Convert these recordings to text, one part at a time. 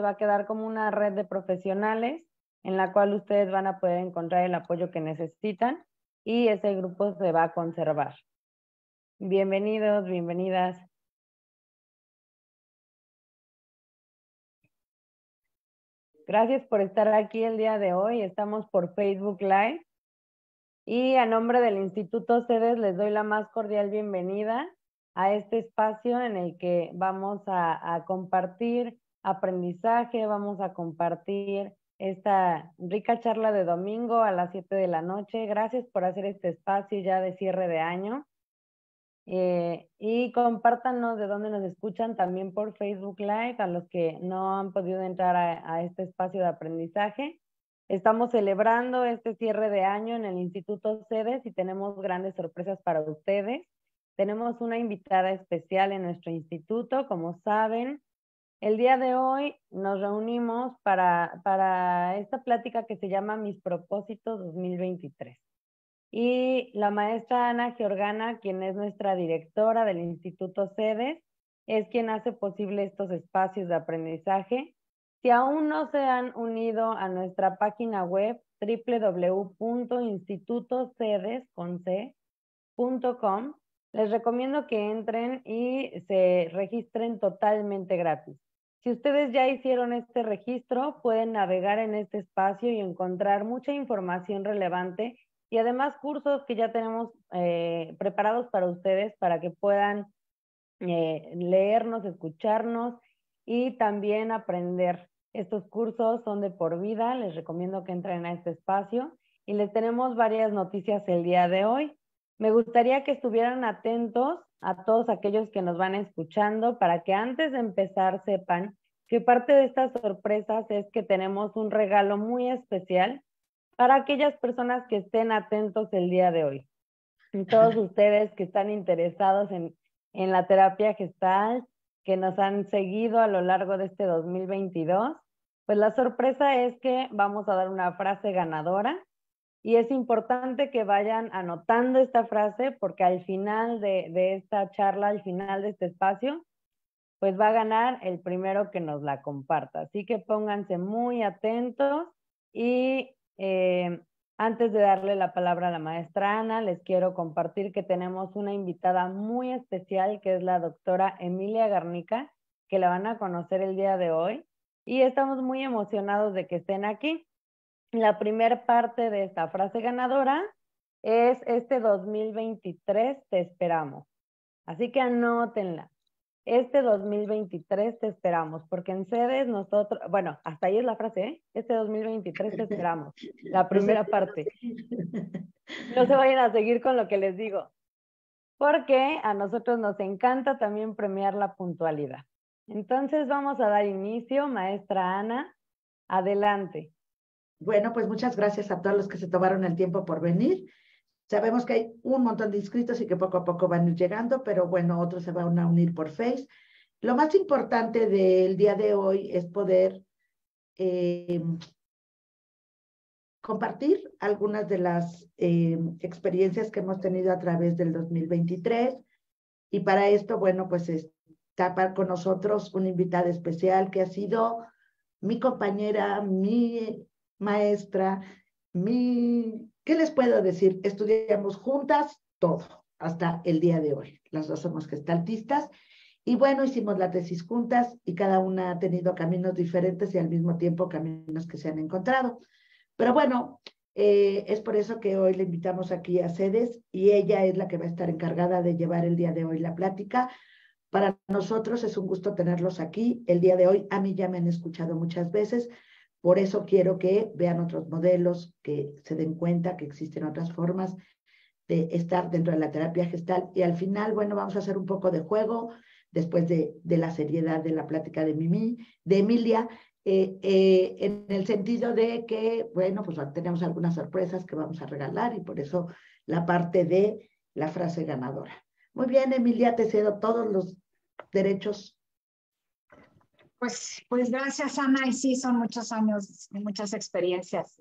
se va a quedar como una red de profesionales en la cual ustedes van a poder encontrar el apoyo que necesitan y ese grupo se va a conservar. Bienvenidos, bienvenidas. Gracias por estar aquí el día de hoy. Estamos por Facebook Live. Y a nombre del Instituto CEDES les doy la más cordial bienvenida a este espacio en el que vamos a, a compartir aprendizaje, vamos a compartir esta rica charla de domingo a las 7 de la noche. Gracias por hacer este espacio ya de cierre de año. Eh, y compártanos de dónde nos escuchan también por Facebook Live, a los que no han podido entrar a, este espacio de aprendizaje. Estamos celebrando este cierre de año en el Instituto Cedes y tenemos grandes sorpresas para ustedes. Tenemos una invitada especial en nuestro instituto, como saben, el día de hoy nos reunimos para, para esta plática que se llama Mis propósitos 2023. Y la maestra Ana Georgana, quien es nuestra directora del Instituto CEDES, es quien hace posible estos espacios de aprendizaje. Si aún no se han unido a nuestra página web www.institutocedes.com, les recomiendo que entren y se registren totalmente gratis. Si ustedes ya hicieron este registro, pueden navegar en este espacio y encontrar mucha información relevante y además cursos que ya tenemos eh, preparados para ustedes para que puedan eh, leernos, escucharnos y también aprender. Estos cursos son de por vida, les recomiendo que entren a este espacio y les tenemos varias noticias el día de hoy. Me gustaría que estuvieran atentos a todos aquellos que nos van escuchando para que antes de empezar sepan que parte de estas sorpresas es que tenemos un regalo muy especial para aquellas personas que estén atentos el día de hoy. Y todos ustedes que están interesados en, en la terapia gestal, que nos han seguido a lo largo de este 2022, pues la sorpresa es que vamos a dar una frase ganadora y es importante que vayan anotando esta frase porque al final de, esta charla, al final de este espacio, pues va a ganar el primero que nos la comparta. Así que pónganse muy atentos y eh, antes de darle la palabra a la maestra Ana, les quiero compartir que tenemos una invitada muy especial que es la doctora Emilia Garnica, que la van a conocer el día de hoy y estamos muy emocionados de que estén aquí. La primera parte de esta frase ganadora es este 2023 te esperamos. Así que anótenla. Este 2023 te esperamos, porque en sedes nosotros, bueno, hasta ahí es la frase, ¿eh? Este 2023 te esperamos. La primera parte. No se vayan a seguir con lo que les digo, porque a nosotros nos encanta también premiar la puntualidad. Entonces vamos a dar inicio, maestra Ana. Adelante. Bueno, pues muchas gracias a todos los que se tomaron el tiempo por venir. Sabemos que hay un montón de inscritos y que poco a poco van llegando, pero bueno, otros se van a unir por Face. Lo más importante del día de hoy es poder eh, compartir algunas de las eh, experiencias que hemos tenido a través del 2023. Y para esto, bueno, pues está con nosotros una invitada especial que ha sido mi compañera, mi maestra, mi, ¿qué les puedo decir? Estudiamos juntas todo hasta el día de hoy. Las dos somos gestaltistas y bueno, hicimos la tesis juntas y cada una ha tenido caminos diferentes y al mismo tiempo caminos que se han encontrado. Pero bueno, eh, es por eso que hoy le invitamos aquí a Cedes y ella es la que va a estar encargada de llevar el día de hoy la plática. Para nosotros es un gusto tenerlos aquí. El día de hoy a mí ya me han escuchado muchas veces, por eso quiero que vean otros modelos, que se den cuenta que existen otras formas de estar dentro de la terapia gestal. Y al final, bueno, vamos a hacer un poco de juego después de, la seriedad de la plática de Mimi, de Emilia, eh, eh, en el sentido de que, bueno, pues tenemos algunas sorpresas que vamos a regalar y por eso la parte de la frase ganadora. Muy bien, Emilia, te cedo todos los derechos pues, pues gracias, Ana. Y sí, son muchos años, muchas experiencias,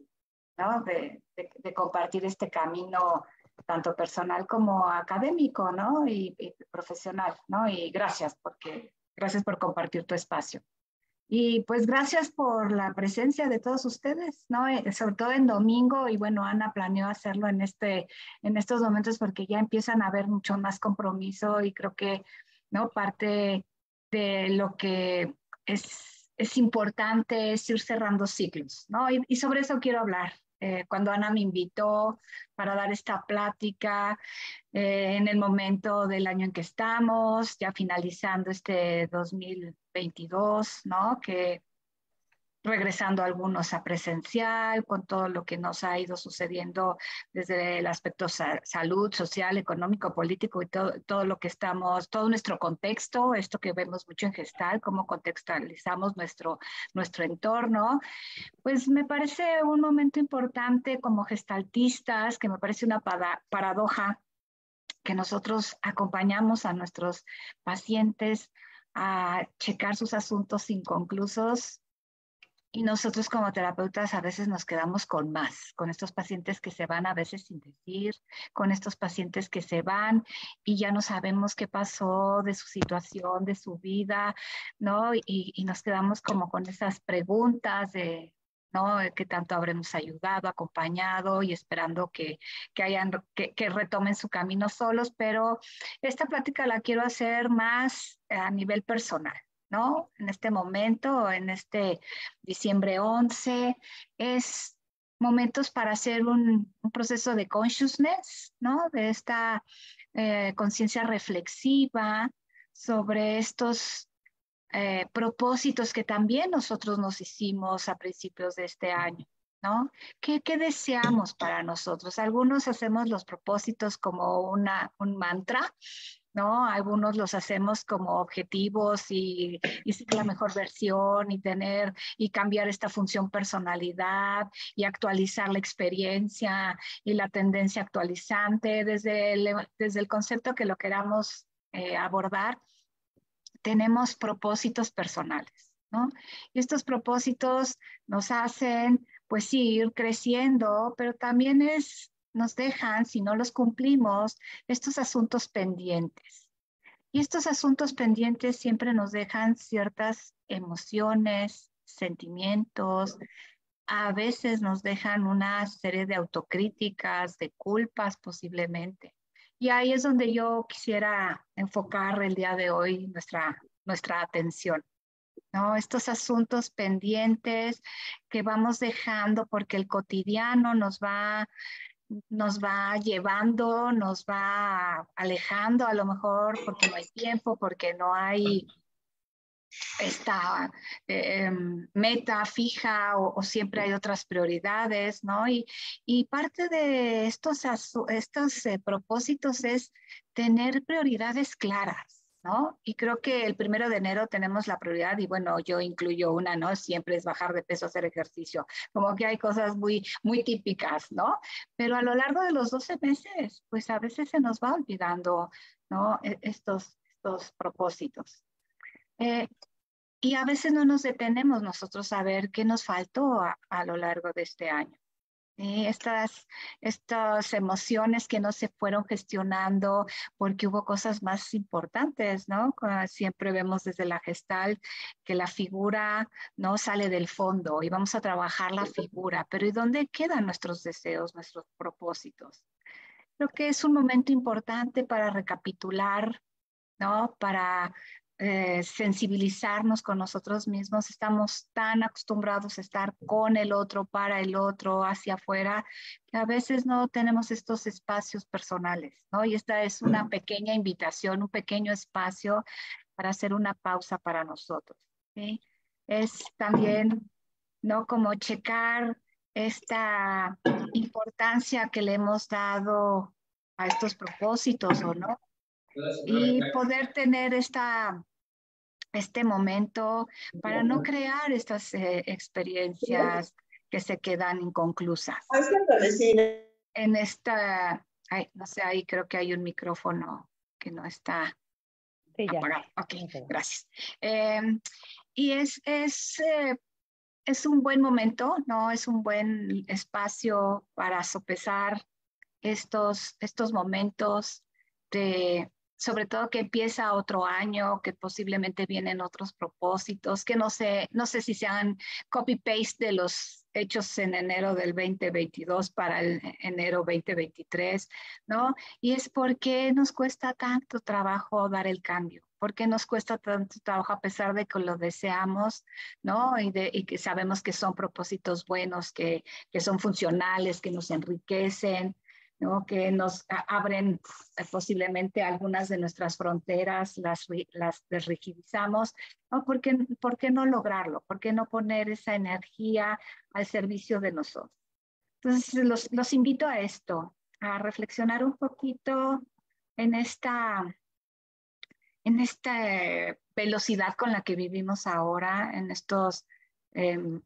¿no? De, compartir este camino tanto personal como académico, ¿no? Y, profesional, ¿no? Y gracias porque, gracias por compartir tu espacio. Y pues gracias por la presencia de todos ustedes, ¿no? Eh, sobre todo en domingo y bueno, Ana planeó hacerlo en, este, en estos momentos porque ya empiezan a haber mucho más compromiso y creo que, ¿no? Parte de lo que es, es importante es ir cerrando ciclos, ¿no? Y, sobre eso quiero hablar. Eh, cuando Ana me invitó para dar esta plática eh, en el momento del año en que estamos, ya finalizando este 2022, ¿no? Que regresando algunos a presencial, con todo lo que nos ha ido sucediendo desde el aspecto salud, social, económico, político y todo, todo lo que estamos, todo nuestro contexto, esto que vemos mucho en Gestal, cómo contextualizamos nuestro, nuestro entorno, pues me parece un momento importante como gestaltistas, que me parece una paradoja que nosotros acompañamos a nuestros pacientes a checar sus asuntos inconclusos y nosotros como terapeutas a veces nos quedamos con más, con estos pacientes que se van a veces sin decir, con estos pacientes que se van y ya no sabemos qué pasó de su situación, de su vida, ¿no? Y, y nos quedamos como con esas preguntas de, ¿no? Que tanto habremos ayudado, acompañado y esperando que, que hayan, que, que, retomen su camino solos, pero esta plática la quiero hacer más a nivel personal, ¿no? En este momento, en este diciembre 11, es momentos para hacer un, proceso de consciousness, ¿no? De esta eh, conciencia reflexiva sobre estos eh, propósitos que también nosotros nos hicimos a principios de este año. ¿No? ¿Qué, ¿Qué, deseamos para nosotros? Algunos hacemos los propósitos como una, un mantra, ¿no? Algunos los hacemos como objetivos y, y ser la mejor versión y tener y cambiar esta función personalidad y actualizar la experiencia y la tendencia actualizante desde el, desde el concepto que lo queramos eh, abordar. Tenemos propósitos personales, ¿no? Y estos propósitos nos hacen, pues ir creciendo, pero también es nos dejan, si no los cumplimos, estos asuntos pendientes. Y estos asuntos pendientes siempre nos dejan ciertas emociones, sentimientos, a veces nos dejan una serie de autocríticas, de culpas posiblemente. Y ahí es donde yo quisiera enfocar el día de hoy nuestra, nuestra atención. ¿no? Estos asuntos pendientes que vamos dejando porque el cotidiano nos va nos va llevando, nos va alejando a lo mejor porque no hay tiempo, porque no hay esta eh, meta fija o, siempre hay otras prioridades, ¿no? Y, y parte de estos, estos eh, propósitos es tener prioridades claras. ¿No? Y creo que el primero de enero tenemos la prioridad, y bueno, yo incluyo una, ¿no? Siempre es bajar de peso, hacer ejercicio, como que hay cosas muy, muy típicas, ¿no? Pero a lo largo de los 12 meses, pues a veces se nos va olvidando, ¿no? E, estos, estos propósitos. Eh, y a veces no nos detenemos nosotros a ver qué nos faltó a, a lo largo de este año estas, estas emociones que no se fueron gestionando porque hubo cosas más importantes, ¿no? Siempre vemos desde la gestal que la figura no sale del fondo y vamos a trabajar la figura, pero ¿y dónde quedan nuestros deseos, nuestros propósitos? Creo que es un momento importante para recapitular, ¿no? Para eh, sensibilizarnos con nosotros mismos. Estamos tan acostumbrados a estar con el otro, para el otro, hacia afuera, que a veces no tenemos estos espacios personales, ¿no? Y esta es una pequeña invitación, un pequeño espacio para hacer una pausa para nosotros. ¿sí? Es también, ¿no? Como checar esta importancia que le hemos dado a estos propósitos o no. Y poder tener esta este momento para no crear estas eh, experiencias que se quedan inconclusas. En esta, ay, no sé, ahí creo que hay un micrófono que no está apagado. Ok, gracias. Em, y es, es, eh, es un buen momento, ¿no? Es un buen espacio para sopesar estos, estos momentos de sobre todo que empieza otro año, que posiblemente vienen otros propósitos, que no sé, no sé si sean copy-paste de los hechos en enero del 2022 para el enero 2023, ¿no? Y es porque nos cuesta tanto trabajo dar el cambio, porque nos cuesta tanto trabajo a pesar de que lo deseamos, ¿no? Y, y que sabemos que son propósitos buenos, que, que son funcionales, que nos enriquecen, que nos abren eh, posiblemente algunas de nuestras fronteras, las, las desrigidizamos. ¿no? ¿Por, qué, ¿Por qué no lograrlo? ¿Por qué no poner esa energía al servicio de nosotros? Entonces, los, los invito a esto, a reflexionar un poquito en esta, en esta velocidad con la que vivimos ahora, en estos em,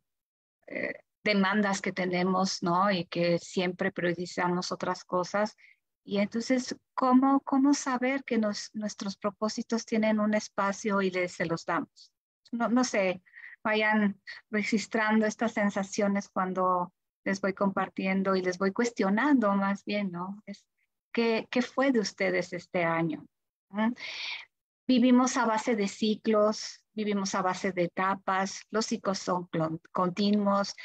eh, demandas que tenemos, ¿no? Y que siempre priorizamos otras cosas. Y entonces, ¿cómo, cómo saber que nuestros propósitos tienen un espacio y les, se los damos? No, no sé, vayan registrando estas sensaciones cuando les voy compartiendo y les voy cuestionando más bien, ¿no? Es, ¿qué, ¿Qué fue de ustedes este año? Vivimos a base de ciclos, vivimos a base de etapas, los ciclos son continuos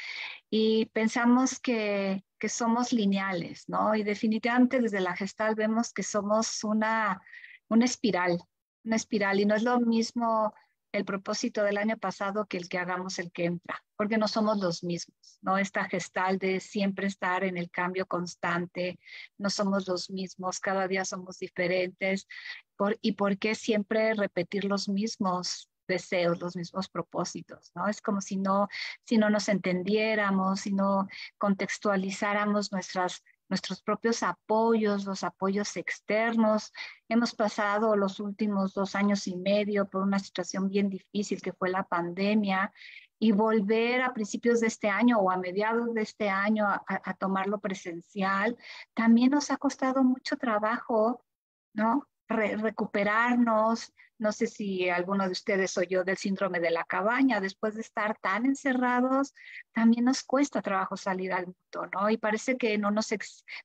y pensamos que, que, somos lineales, ¿no? Y definitivamente desde la gestal vemos que somos una, una espiral, una espiral y no es lo mismo el propósito del año pasado que el que hagamos el que entra, porque no somos los mismos, ¿no? Esta gestal de siempre estar en el cambio constante, no somos los mismos, cada día somos diferentes, por, y por qué siempre repetir los mismos deseos, los mismos propósitos, ¿no? Es como si no, si no nos entendiéramos, si no contextualizáramos nuestras, nuestros propios apoyos, los apoyos externos. Hemos pasado los últimos dos años y medio por una situación bien difícil que fue la pandemia y volver a principios de este año o a mediados de este año a, a tomarlo presencial, también nos ha costado mucho trabajo, ¿no? recuperarnos. No sé si alguno de ustedes oyó del síndrome de la cabaña. Después de estar tan encerrados, también nos cuesta trabajo salir al mundo, ¿no? Y parece que no nos,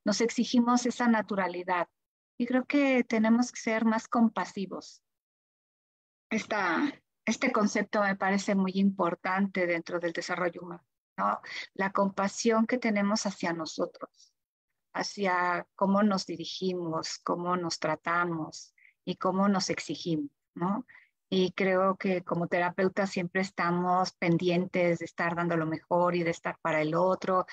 nos exigimos esa naturalidad. Y creo que tenemos que ser más compasivos. Esta, este concepto me parece muy importante dentro del desarrollo humano, ¿no? La compasión que tenemos hacia nosotros hacia cómo nos dirigimos, cómo nos tratamos y cómo nos exigimos, Y creo que como terapeuta siempre estamos pendientes de estar dando lo mejor y de estar para el otro,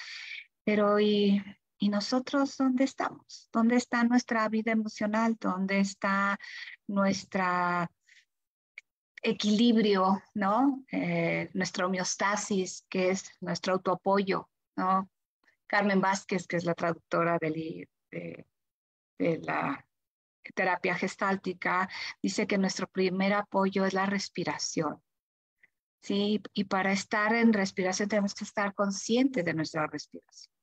pero ¿y, y nosotros dónde estamos? ¿Dónde está nuestra vida emocional? ¿Dónde está nuestra equilibrio, ¿no? Eh, nuestra homeostasis, que es nuestro autoapoyo, ¿no? Carmen Vázquez, que es la traductora de, la terapia gestáltica, dice que nuestro primer apoyo es la respiración. ¿sí? Y para estar en respiración tenemos que estar conscientes de nuestra respiración.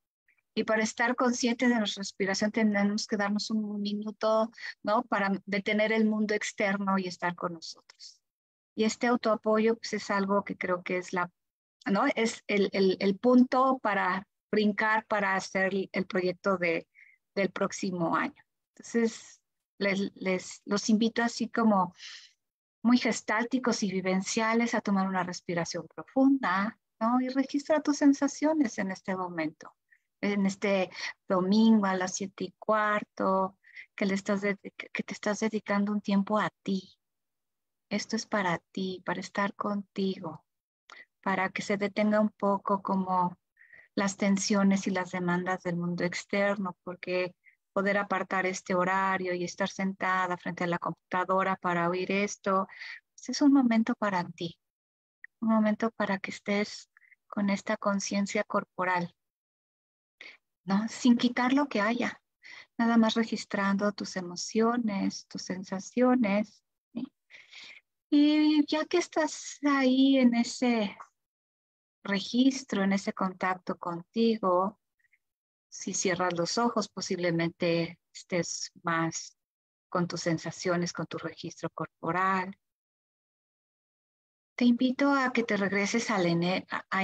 Y para estar conscientes de nuestra respiración tenemos que darnos un minuto, ¿no? Para detener el mundo externo y estar con nosotros. Y este autoapoyo pues, es algo que creo que es la, ¿no? Es el, el, el punto para brincar para hacer el proyecto de, del próximo año. Entonces, les, los invito así como muy gestálticos y vivenciales a tomar una respiración profunda, ¿no? Y registra tus sensaciones en este momento, en este domingo a las siete y cuarto, que, le estás que te estás dedicando un tiempo a ti. Esto es para ti, para estar contigo, para que se detenga un poco como las tensiones y las demandas del mundo externo, porque poder apartar este horario y estar sentada frente a la computadora para oír esto, pues, es un momento para ti, un momento para que estés con esta conciencia corporal, ¿no? Sin quitar lo que haya, nada más registrando tus emociones, tus sensaciones. Y ya que estás ahí en ese registro, en ese contacto contigo. Si cierras los ojos, posiblemente estés más con tus sensaciones, con tu registro corporal. Te invito a que te regreses a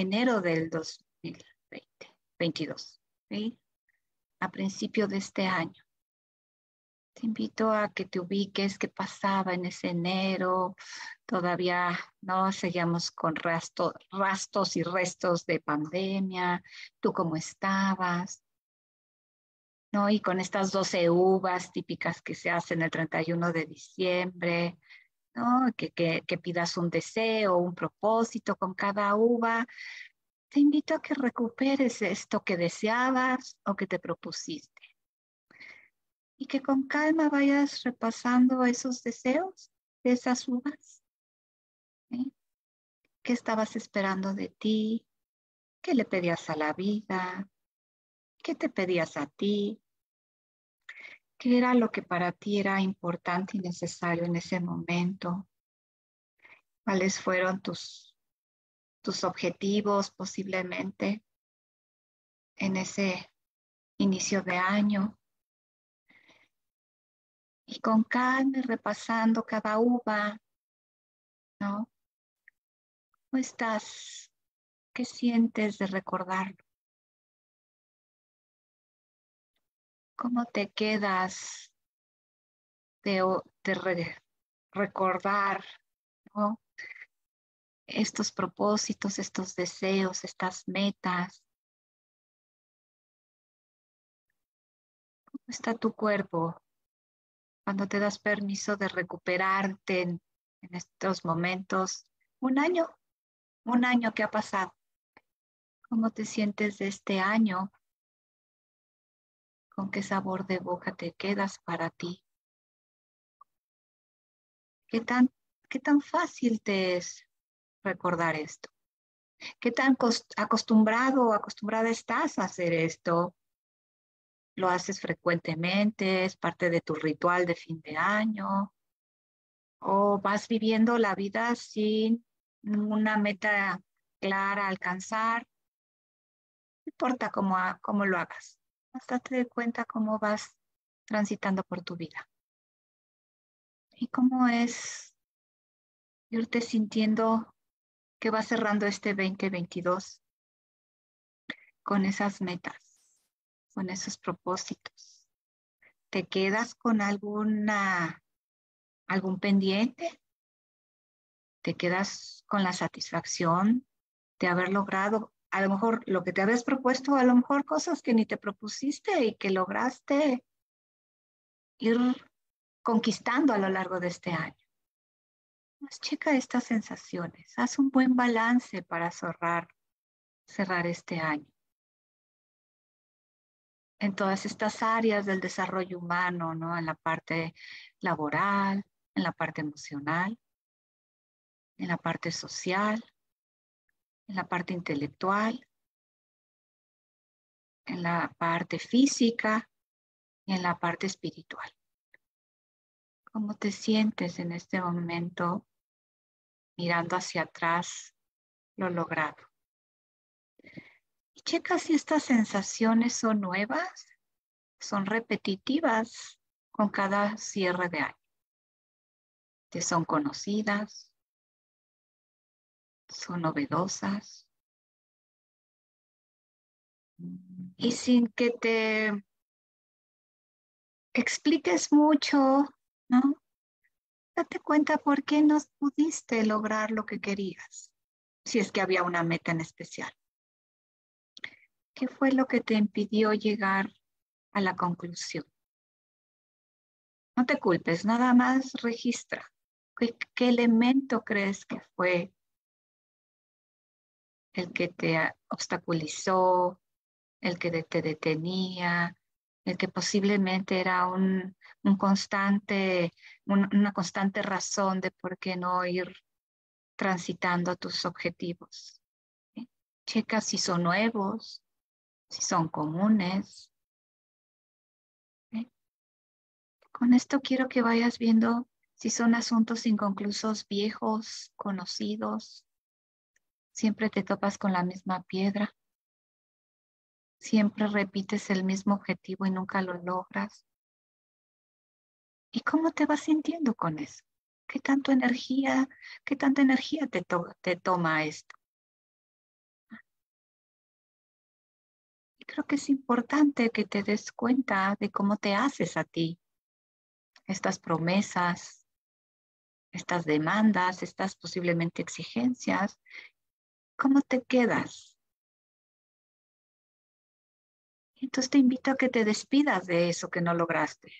enero del 2022, a principio de este año. Te invito a que te ubiques qué pasaba en ese enero. Todavía no seguíamos con rastos y restos de pandemia. ¿Tú cómo estabas? ¿No? Y con estas 12 uvas típicas que se hacen el 31 de diciembre, ¿no? Que, que, pidas un deseo, un propósito con cada uva. Te invito a que recuperes esto que deseabas o que te propusiste y que con calma vayas repasando esos deseos de esas uvas. ¿Qué estabas esperando de ti? ¿Qué le pedías a la vida? ¿Qué te pedías a ti? ¿Qué era lo que para ti era importante y necesario en ese momento? ¿Cuáles fueron tus, tus objetivos posiblemente en ese inicio de año? y con calma repasando cada uva, ¿no? ¿Cómo estás? ¿Qué sientes de recordarlo? ¿Cómo te quedas de, recordar estos propósitos, estos deseos, estas metas? ¿Cómo está tu cuerpo cuando te das permiso de recuperarte en, estos momentos. Un año, un año que ha pasado. ¿Cómo te sientes de este año? ¿Con qué sabor de boca te quedas para ti? ¿Qué tan, qué tan fácil te es recordar esto? ¿Qué tan acostumbrado o acostumbrada estás a hacer esto? lo haces frecuentemente, es parte de tu ritual de fin de año, o vas viviendo la vida sin una meta clara a alcanzar. No importa cómo, cómo lo hagas, hasta te des cuenta cómo vas transitando por tu vida. Y cómo es irte sintiendo que vas cerrando este 2022 con esas metas con esos propósitos? ¿Te quedas con alguna, algún pendiente? ¿Te quedas con la satisfacción de haber logrado a lo mejor lo que te habías propuesto, a lo mejor cosas que ni te propusiste y que lograste ir conquistando a lo largo de este año? Pues checa estas sensaciones, haz un buen balance para cerrar, cerrar este año en todas estas áreas del desarrollo humano, ¿no? En la parte laboral, en la parte emocional, en la parte social, en la parte intelectual, en la parte física y en la parte espiritual. ¿Cómo te sientes en este momento mirando hacia atrás lo logrado? Y checa si estas sensaciones son nuevas, son repetitivas con cada cierre de año. Te son conocidas, son novedosas. Y sin que te expliques mucho, ¿no? Date cuenta por qué no pudiste lograr lo que querías, si es que había una meta en especial. ¿Qué fue lo que te impidió llegar a la conclusión? No te culpes, nada más registra. ¿Qué, elemento crees que fue el que te obstaculizó, el que te detenía, el que posiblemente era un, constante, una constante razón de por qué no ir transitando tus objetivos. Checa si son nuevos, si son comunes. Con esto quiero que vayas viendo si son asuntos inconclusos viejos, conocidos. Siempre te topas con la misma piedra. Siempre repites el mismo objetivo y nunca lo logras. ¿Y cómo te vas sintiendo con eso? ¿Qué tanto energía, qué tanta energía te, te toma esto? creo que es importante que te des cuenta de cómo te haces a ti, estas promesas, estas demandas, estas posiblemente exigencias, ¿cómo te quedas? Entonces te invito a que te despidas de eso que no lograste.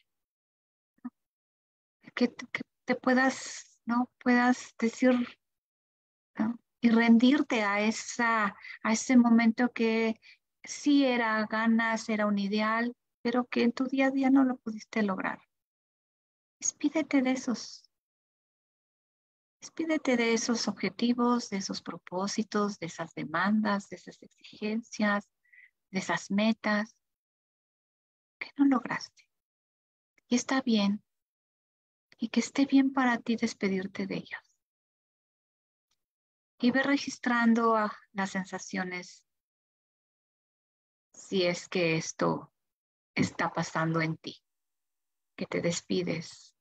Que, te puedas, ¿no? Puedas decir, Y rendirte a, esa, a ese momento que sí era ganas, era un ideal, pero que en tu día a día no lo pudiste lograr. Despídete de esos. Despídete de esos objetivos, de esos propósitos, de esas demandas, de esas exigencias, de esas metas que no lograste. Y está bien. Y que esté bien para ti despedirte de ellas. Y ve registrando las sensaciones si es que esto está pasando en ti, que te despides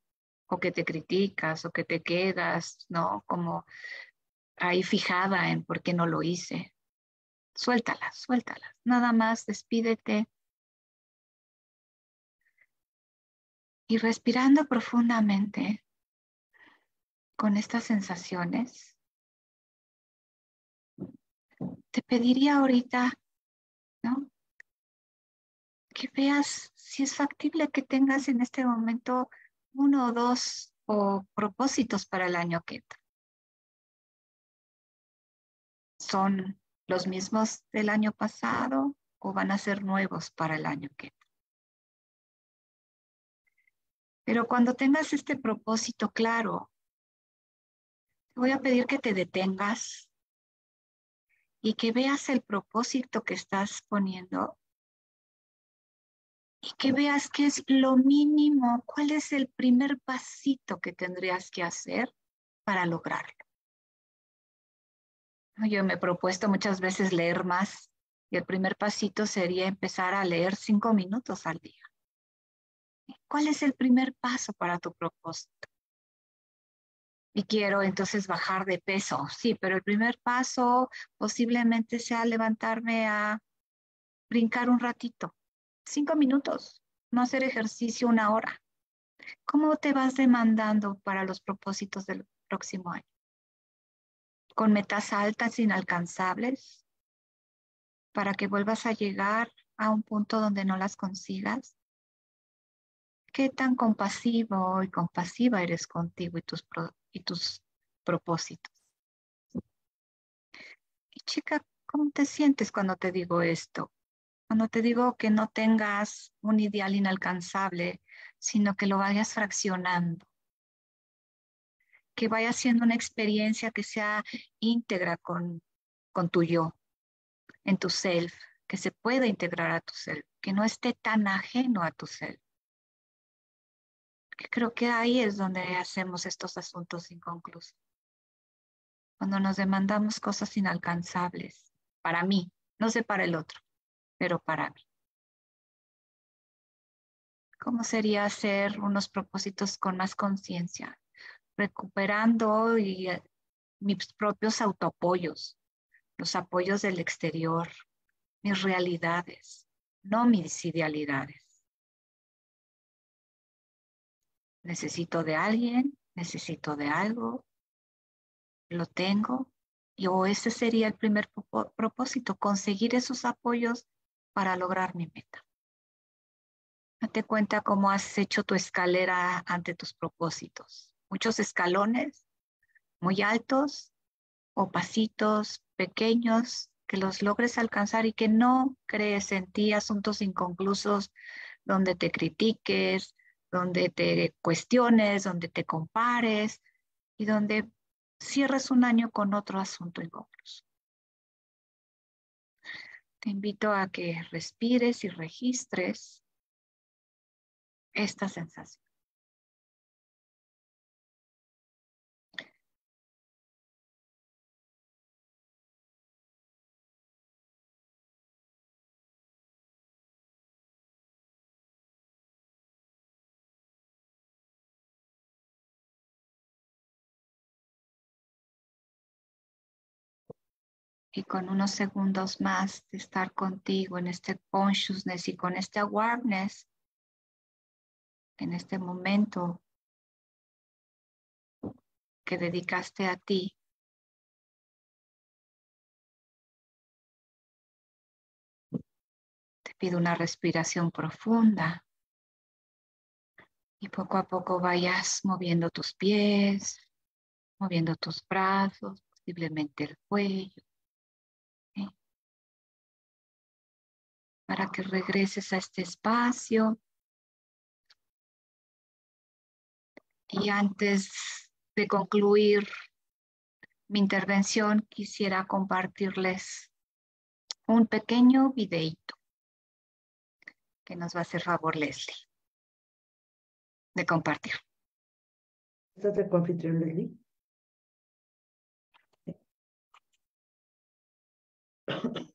o que te criticas o que te quedas, ¿no? Como ahí fijada en por qué no lo hice. Suéltalas, suéltalas. Nada más despídete. Y respirando profundamente con estas sensaciones, te pediría ahorita, ¿no? que veas si es factible que tengas en este momento uno o dos o propósitos para el año que. ¿Son los mismos del año pasado o van a ser nuevos para el año que? Pero cuando tengas este propósito claro, te voy a pedir que te detengas y que veas el propósito que estás poniendo y que veas qué es lo mínimo, cuál es el primer pasito que tendrías que hacer para lograrlo. Yo me he propuesto muchas veces leer más y el primer pasito sería empezar a leer cinco minutos al día. ¿Cuál es el primer paso para tu propósito? Y quiero entonces bajar de peso. Sí, pero el primer paso posiblemente sea levantarme a brincar un ratito cinco minutos, no hacer ejercicio una hora. ¿Cómo te vas demandando para los propósitos del próximo año? ¿Con metas altas, inalcanzables? ¿Para que vuelvas a llegar a un punto donde no las consigas? ¿Qué tan compasivo y compasiva eres contigo y tus, y tus propósitos? Y chica, ¿cómo te sientes cuando te digo esto? Cuando te digo que no tengas un ideal inalcanzable, sino que lo vayas fraccionando, que vaya siendo una experiencia que sea íntegra con, con tu yo, en tu self, que se pueda integrar a tu self, que no esté tan ajeno a tu self. Creo que ahí es donde hacemos estos asuntos inconclusos. Cuando nos demandamos cosas inalcanzables, para mí, no sé para el otro pero para mí. ¿Cómo sería hacer unos propósitos con más conciencia? Recuperando eh, mis propios autoapoyos, los apoyos del exterior, mis realidades, no mis idealidades. Necesito de alguien, necesito de algo, lo tengo, y o ese sería el primer propósito, conseguir esos apoyos para lograr mi meta. Date cuenta cómo has hecho tu escalera ante tus propósitos. Muchos escalones muy altos o pasitos pequeños que los logres alcanzar y que no crees en ti asuntos inconclusos donde te critiques, donde te cuestiones, donde te compares y donde cierres un año con otro asunto inconcluso. Te invito a que respires y registres esta sensación. Y con unos segundos más de estar contigo en este consciousness y con este awareness, en este momento que dedicaste a ti. Te pido una respiración profunda y poco a poco vayas moviendo tus pies, moviendo tus brazos, posiblemente el cuello. para que regreses a este espacio. Y antes de concluir mi intervención, quisiera compartirles un pequeño videito que nos va a hacer favor Leslie de compartir. ¿Estás de confitrión, Leslie?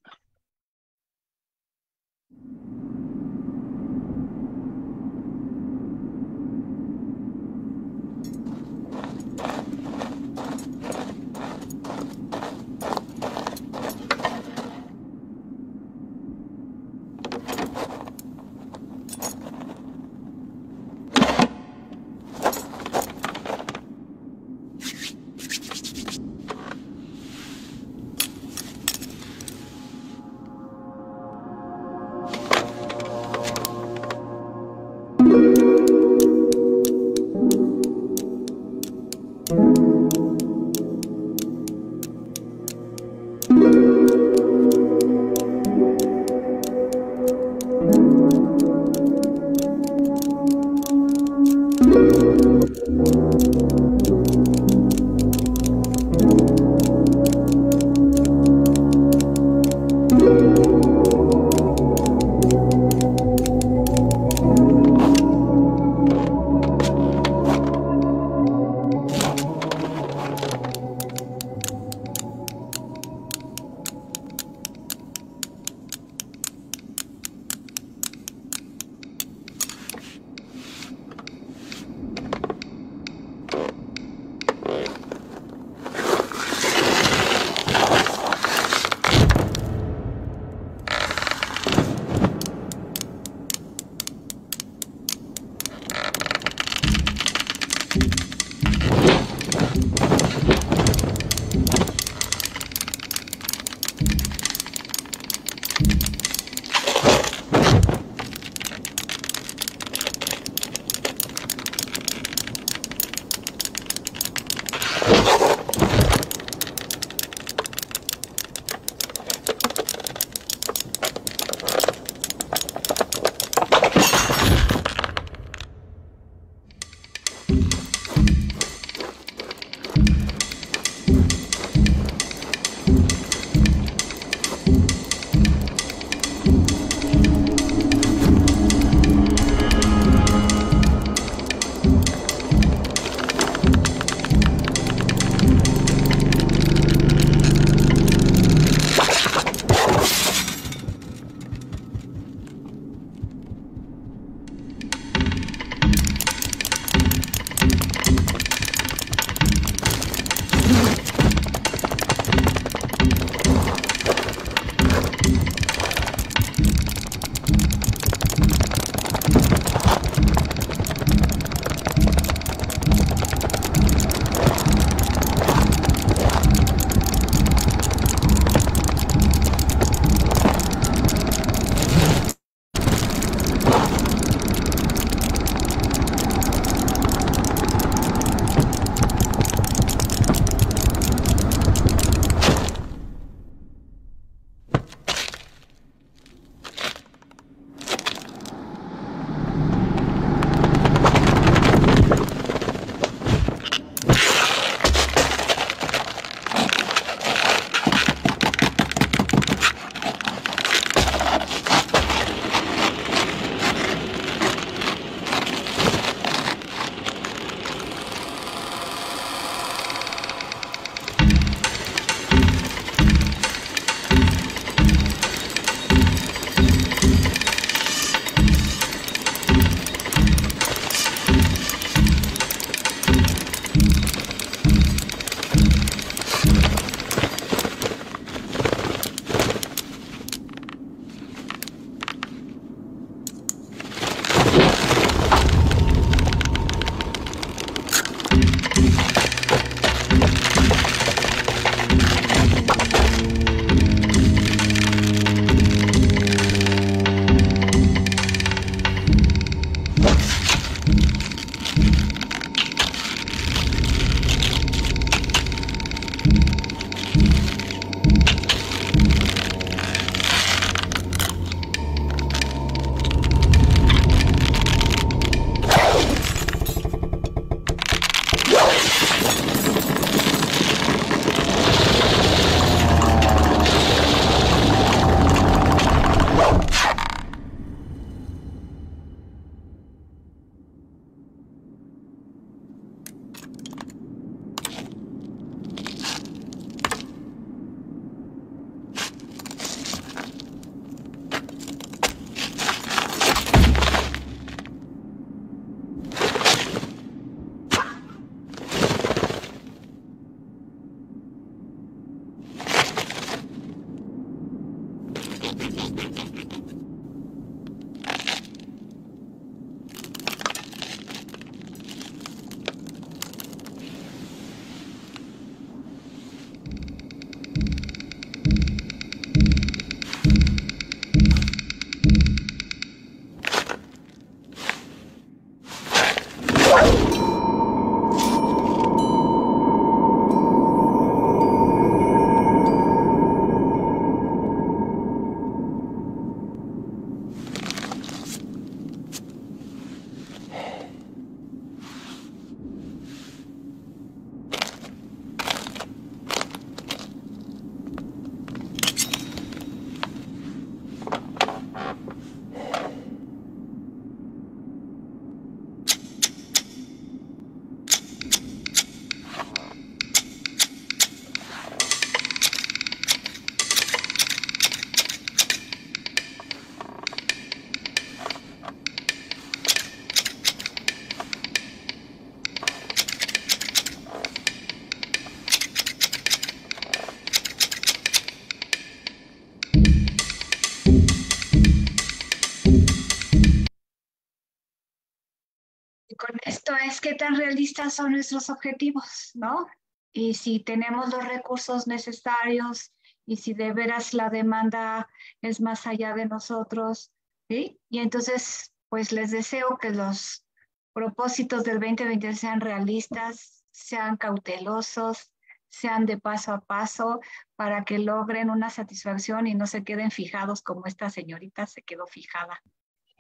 qué tan realistas son nuestros objetivos, ¿no? Y si tenemos los recursos necesarios y si de veras la demanda es más allá de nosotros, ¿sí? Y entonces, pues les deseo que los propósitos del 2020 sean realistas, sean cautelosos, sean de paso a paso para que logren una satisfacción y no se queden fijados como esta señorita se quedó fijada,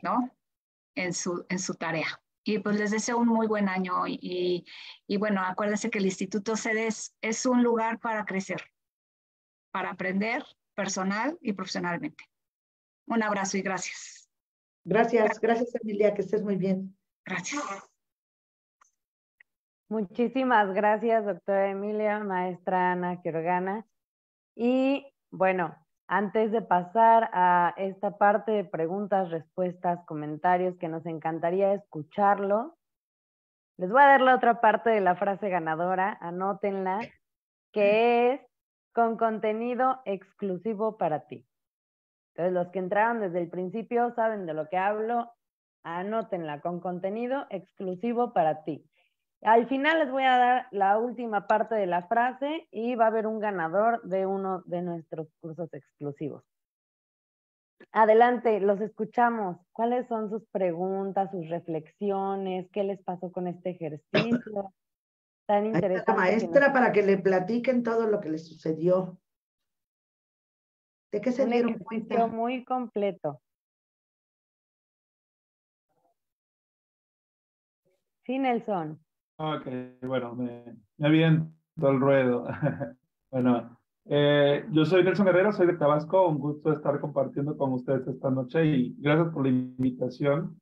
¿no? En su, en su tarea. Y pues les deseo un muy buen año y, y, bueno, acuérdense que el Instituto CEDES es un lugar para crecer, para aprender personal y profesionalmente. Un abrazo y gracias. Gracias, gracias Emilia, que estés muy bien. Gracias. Muchísimas gracias, doctora Emilia, maestra Ana Quiorgana. Y bueno, antes de pasar a esta parte de preguntas, respuestas, comentarios, que nos encantaría escucharlo, les voy a dar la otra parte de la frase ganadora, anótenla, que es con contenido exclusivo para ti. Entonces, los que entraron desde el principio saben de lo que hablo, anótenla con contenido exclusivo para ti. Al final les voy a dar la última parte de la frase y va a haber un ganador de uno de nuestros cursos exclusivos. Adelante, los escuchamos. ¿Cuáles son sus preguntas, sus reflexiones? ¿Qué les pasó con este ejercicio? Tan interesante. La maestra para que le platiquen todo lo que le sucedió. ¿De qué se un dieron cuenta? muy completo. Sí, Nelson. Ok, bueno, me, me aviento el ruedo. bueno, eh, yo soy Nelson Herrera, soy de Tabasco, un gusto estar compartiendo con ustedes esta noche y gracias por la invitación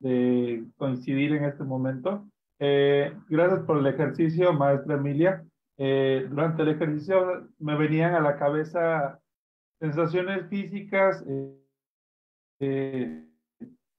de coincidir en este momento. Eh, gracias por el ejercicio, maestra Emilia. Eh, durante el ejercicio me venían a la cabeza sensaciones físicas,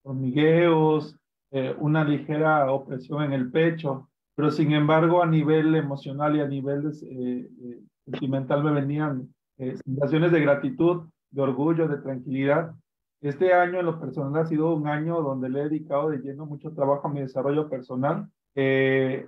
hormigueos, eh, una ligera opresión en el pecho, pero sin embargo a nivel emocional y a nivel eh, eh, sentimental me venían sensaciones de gratitud, de orgullo, de tranquilidad. Este año en lo personal ha sido un año donde le he dedicado de lleno mucho trabajo a mi desarrollo personal. he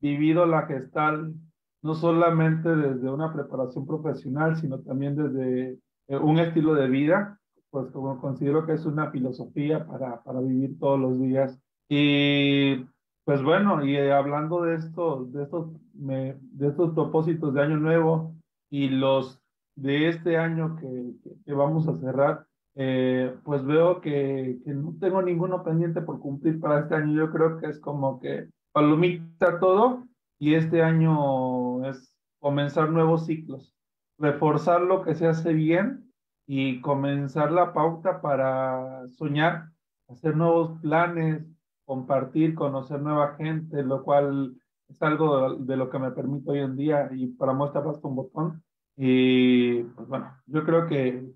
vivido la gestal no solamente desde una preparación profesional, sino también desde un estilo de vida pues como considero que es una filosofía para, para vivir todos los días. Y pues bueno, y hablando de esto, de estos, me, de estos propósitos de año nuevo y los de este año que, que, vamos a cerrar, eh, pues veo que, que, no tengo ninguno pendiente por cumplir para este año. Yo creo que es como que palomita todo y este año es comenzar nuevos ciclos, reforzar lo que se hace bien y comenzar la pauta para soñar, hacer nuevos planes, compartir, conocer nueva gente, lo cual es algo de lo que me permite hoy en día y para muestra basta un botón. Y pues bueno, yo creo que,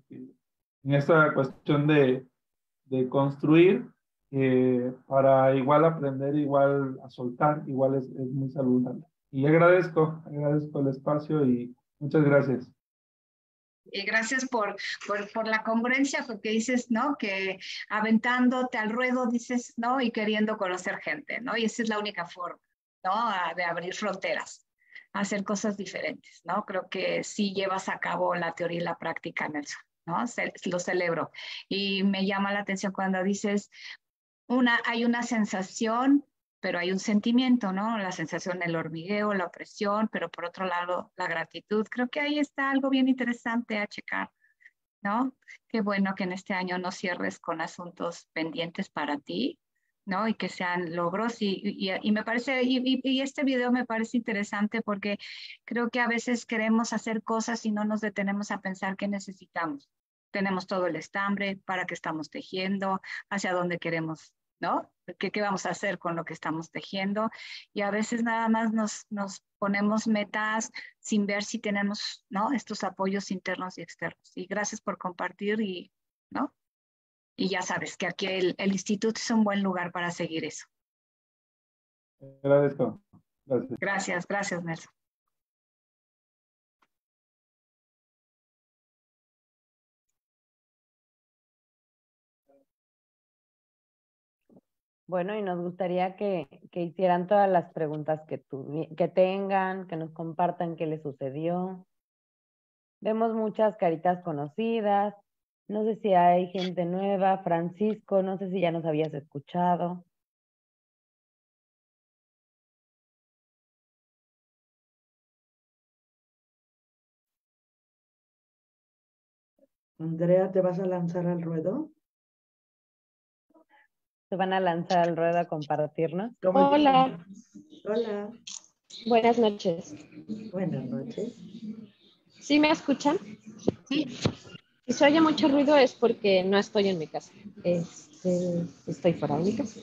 en esta cuestión de, de construir, eh, para igual aprender, igual a soltar, igual es, es muy saludable. Y agradezco, agradezco el espacio y muchas gracias. Y gracias por, por, por, la congruencia, porque dices, ¿no? Que aventándote al ruedo, dices, ¿no? Y queriendo conocer gente, ¿no? Y esa es la única forma, ¿no? De abrir fronteras, hacer cosas diferentes, ¿no? Creo que sí llevas a cabo la teoría y la práctica, Nelson, ¿no? lo celebro. Y me llama la atención cuando dices, una, hay una sensación pero hay un sentimiento, ¿no? La sensación del hormigueo, la opresión, pero por otro lado, la gratitud. Creo que ahí está algo bien interesante a checar, ¿no? Qué bueno que en este año no cierres con asuntos pendientes para ti, ¿no? Y que sean logros. Y, y, me parece, y, y, este video me parece interesante porque creo que a veces queremos hacer cosas y no nos detenemos a pensar qué necesitamos. Tenemos todo el estambre, para qué estamos tejiendo, hacia dónde queremos ¿no? ¿Qué, ¿Qué, vamos a hacer con lo que estamos tejiendo? Y a veces nada más nos, nos ponemos metas sin ver si tenemos, ¿no? Estos apoyos internos y externos. Y gracias por compartir y, ¿no? Y ya sabes que aquí el, el instituto es un buen lugar para seguir eso. Agradezco. Gracias, gracias, gracias Nelson. Bueno, y nos gustaría que, que hicieran todas las preguntas que, que tengan, que nos compartan qué les sucedió. Vemos muchas caritas conocidas. No sé si hay gente nueva. Francisco, no sé si ya nos habías escuchado. Andrea, ¿te vas a lanzar al ruedo? Se van a lanzar al ruedo a compartirnos. Hola. Hola. Buenas noches. Buenas noches. ¿Sí me escuchan? Sí. Si se oye mucho ruido es porque no estoy en mi casa. Este, estoy fuera de mi casa.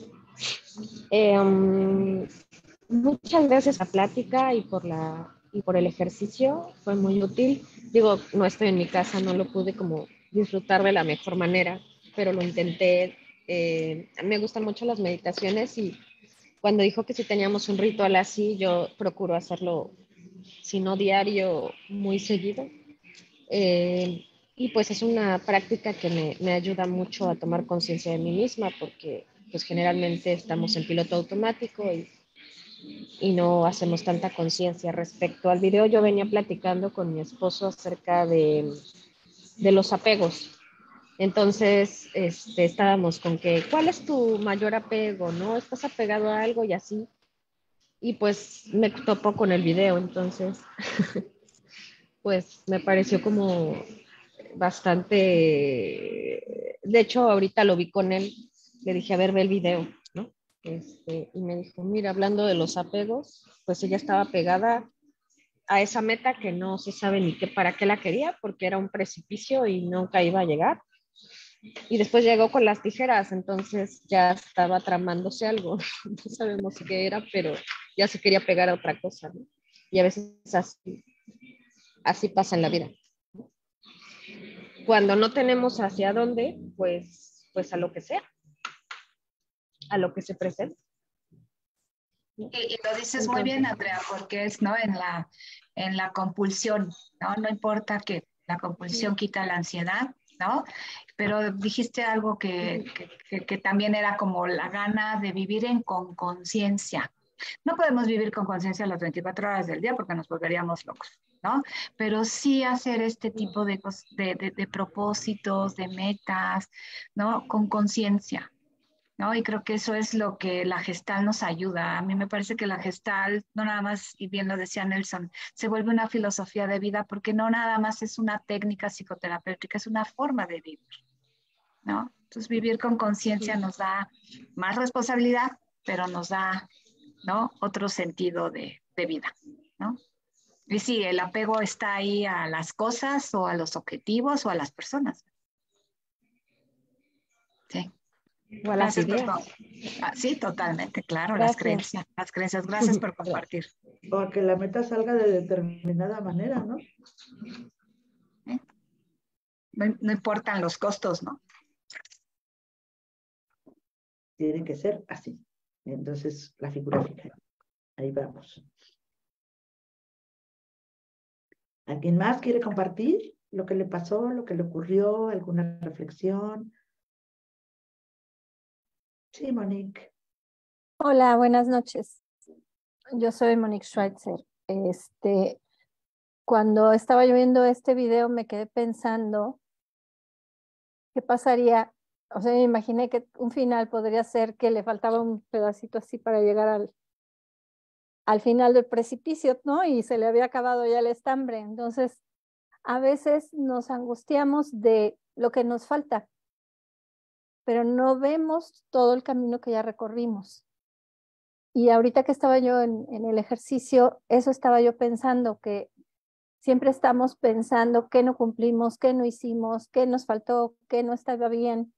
Em, muchas gracias a la plática y por, la, y por el ejercicio. Fue muy útil. Digo, no estoy en mi casa, no lo pude como disfrutar de la mejor manera, pero lo intenté eh, me gustan mucho las meditaciones y cuando dijo que si teníamos un ritual así, yo procuro hacerlo, si no diario, muy seguido. Eh, y pues es una práctica que me, me ayuda mucho a tomar conciencia de mí misma porque pues generalmente estamos en piloto automático y, y no hacemos tanta conciencia respecto al video. Yo venía platicando con mi esposo acerca de, de los apegos entonces, este, estábamos con que, ¿cuál es tu mayor apego? ¿No? ¿Estás apegado a algo y así? Y pues me topó con el video, entonces, pues me pareció como bastante, de hecho, ahorita lo vi con él, le dije, a ver, ve el video, ¿no? Este, y me dijo, mira, hablando de los apegos, pues ella estaba pegada a esa meta que no se sabe ni qué para qué la quería, porque era un precipicio y nunca iba a llegar y después llegó con las tijeras, entonces ya estaba tramándose algo, no sabemos qué era, pero ya se quería pegar a otra cosa, ¿no? Y a veces así, así pasa en la vida. Cuando no tenemos hacia dónde, pues, pues a lo que sea, a lo que se presenta. Y, y, lo dices muy bien, Andrea, porque es ¿no? en, la, en la compulsión, ¿no? No importa que la compulsión quita la ansiedad, ¿no? Pero dijiste algo que, que, que, también era como la gana de vivir en, con conciencia. No podemos vivir con conciencia las 24 horas del día porque nos volveríamos locos, ¿no? Pero sí hacer este tipo de, de, de, de propósitos, de metas, ¿no? Con conciencia, ¿no? Y creo que eso es lo que la gestal nos ayuda. A mí me parece que la gestal, no nada más, y bien lo decía Nelson, se vuelve una filosofía de vida porque no nada más es una técnica psicoterapéutica, es una forma de vivir, ¿no? Entonces vivir con conciencia nos da más responsabilidad, pero nos da, ¿no? Otro sentido de, de vida, ¿no? Y sí, el apego está ahí a las cosas o a los objetivos o a las personas. Sí. Ah, sí, totalmente, claro, las creencias, las creencias. Gracias por compartir. O que la meta salga de determinada manera, ¿no? ¿Eh? No, importan los costos, ¿no? Tiene que ser así. Entonces, la figura fija. Ahí vamos. ¿Alguien más quiere compartir? lo que le pasó, lo que le ocurrió, alguna reflexión. Sí, Monique. Hola, buenas noches. Yo soy Monique Schweitzer. Este, cuando estaba yo viendo este video me quedé pensando qué pasaría, o sea, me imaginé que un final podría ser que le faltaba un pedacito así para llegar al, al final del precipicio, ¿no? Y se le había acabado ya el estambre. Entonces, a veces nos angustiamos de lo que nos falta, pero no vemos todo el camino que ya recorrimos. Y ahorita que estaba yo en, el ejercicio, eso estaba yo pensando, que siempre estamos pensando qué no cumplimos, qué no hicimos, qué nos faltó, qué no estaba bien.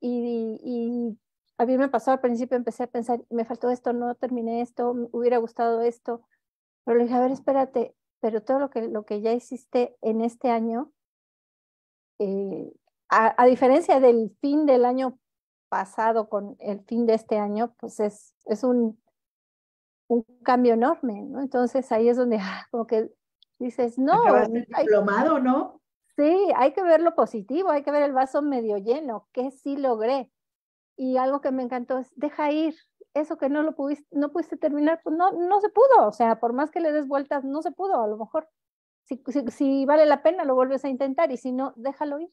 Y, y a mí me pasó al principio, empecé a pensar, me faltó esto, no terminé esto, me hubiera gustado esto. Pero le dije, a ver, espérate, pero todo lo que, lo que ya hiciste en este año, eh, a, diferencia del fin del año pasado con el fin de este año, pues es, es un, un cambio enorme, ¿no? Entonces ahí es donde ah, como que dices, no. diplomado, ¿no? Sí, hay que ver lo positivo, hay que ver el vaso medio lleno, que sí logré. Y algo que me encantó es, deja ir, eso que no lo pudiste, no pudiste terminar, pues no, no se pudo, o sea, por más que le des vueltas, no se pudo, a lo mejor. Si, si, vale la pena, lo vuelves a intentar y si no, déjalo ir.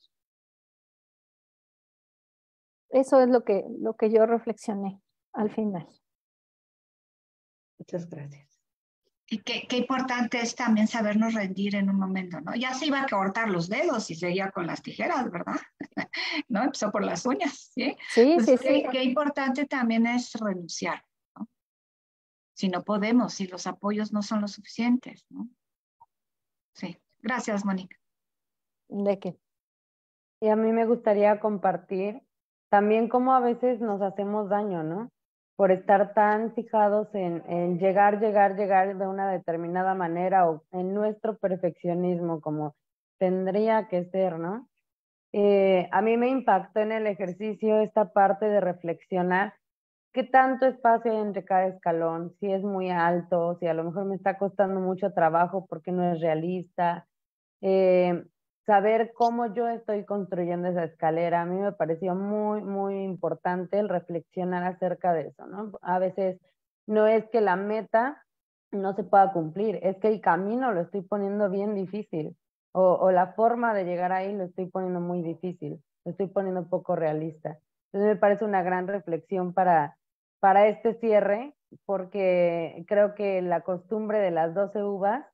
Eso es lo que, lo que yo reflexioné al final. Muchas gracias. Y qué, qué, importante es también sabernos rendir en un momento, ¿no? Ya se iba a cortar los dedos y seguía con las tijeras, ¿verdad? ¿No? Empezó por las uñas, ¿sí? Sí, sí, sí. Qué importante también es renunciar, ¿no? Si no podemos, si los apoyos no son lo suficientes, ¿no? Sí. Gracias, Mónica. ¿De qué? Y a mí me gustaría compartir también cómo a veces nos hacemos daño, ¿no? Por estar tan fijados en, llegar, llegar, llegar de una determinada manera o en nuestro perfeccionismo como tendría que ser, ¿no? Eh, a mí me impactó en el ejercicio esta parte de reflexionar qué tanto espacio hay entre cada escalón, si es muy alto, si a lo mejor me está costando mucho trabajo porque no es realista. Eh, saber cómo yo estoy construyendo esa escalera. A mí me pareció muy, muy importante el reflexionar acerca de eso, ¿no? A veces no es que la meta no se pueda cumplir, es que el camino lo estoy poniendo bien difícil o, o la forma de llegar ahí lo estoy poniendo muy difícil, lo estoy poniendo poco realista. Entonces me parece una gran reflexión para, para este cierre, porque creo que la costumbre de las 12 uvas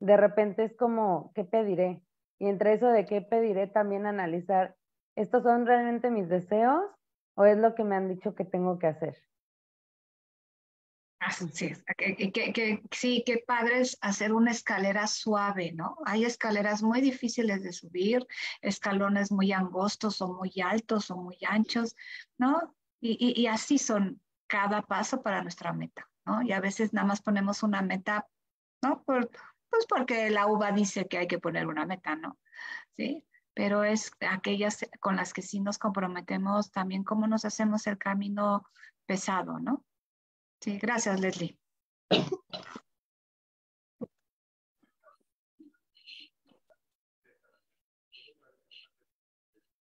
de repente es como, ¿qué pediré? Y entre eso de qué pediré, también analizar, ¿estos son realmente mis deseos o es lo que me han dicho que tengo que hacer? Así es, que, que, sí, qué padre es hacer una escalera suave, ¿no? Hay escaleras muy difíciles de subir, escalones muy angostos o muy altos o muy anchos, ¿no? Y, y, así son cada paso para nuestra meta, ¿no? Y a veces nada más ponemos una meta, ¿no? Por, pues porque la uva dice que hay que poner una meta, ¿no? Sí, pero es aquellas con las que sí nos comprometemos también cómo nos hacemos el camino pesado, ¿no? Sí, gracias, Leslie.